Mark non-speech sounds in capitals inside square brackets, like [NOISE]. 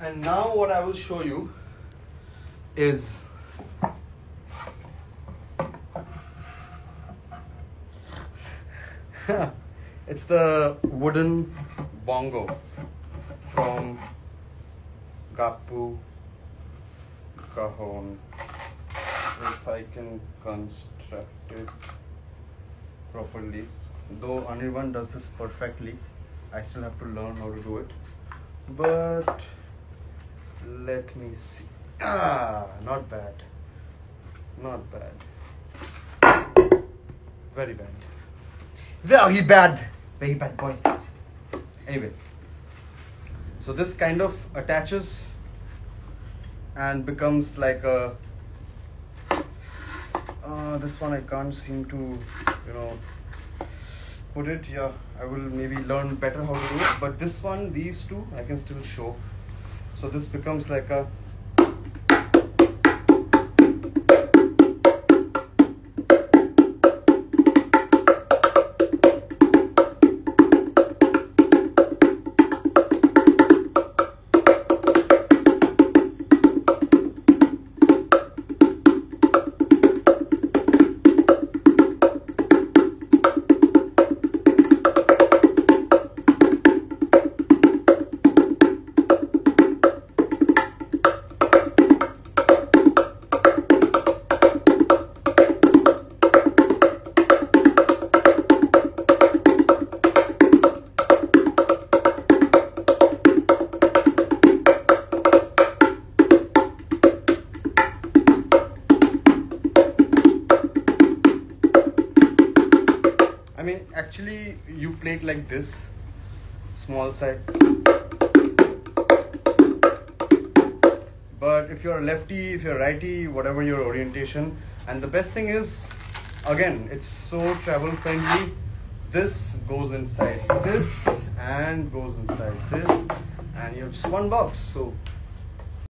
and now what I will show you is [LAUGHS] it's the wooden bongo from Gappu Cajon. If I can construct it properly, though Anirban does this perfectly, I still have to learn how to do it. But let me see. Ah, not bad. Not bad. Very bad. Very bad. Very bad boy. Anyway. So this kind of attaches and becomes like a uh, this one I can't seem to you know put it yeah I will maybe learn better how to do it but this one these two I can still show so this becomes like a mean, actually, you play it like this, small side. But if you're a lefty, if you're righty, whatever your orientation, and the best thing is, again, it's so travel friendly. This goes inside this and goes inside this, and you have just one box. So